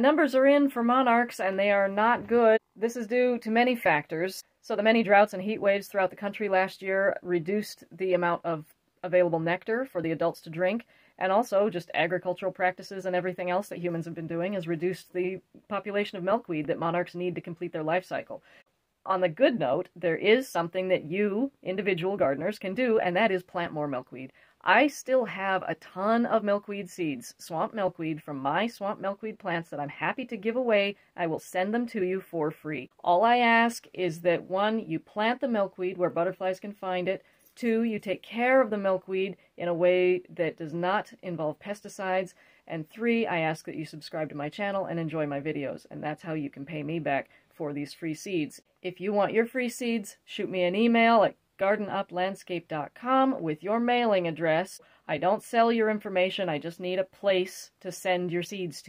The numbers are in for monarchs and they are not good. This is due to many factors. So the many droughts and heat waves throughout the country last year reduced the amount of available nectar for the adults to drink, and also just agricultural practices and everything else that humans have been doing has reduced the population of milkweed that monarchs need to complete their life cycle. On the good note, there is something that you, individual gardeners, can do, and that is plant more milkweed. I still have a ton of milkweed seeds, swamp milkweed, from my swamp milkweed plants that I'm happy to give away. I will send them to you for free. All I ask is that one, you plant the milkweed where butterflies can find it. Two, you take care of the milkweed in a way that does not involve pesticides. And three, I ask that you subscribe to my channel and enjoy my videos. And that's how you can pay me back for these free seeds. If you want your free seeds, shoot me an email at gardenuplandscape.com with your mailing address. I don't sell your information, I just need a place to send your seeds to.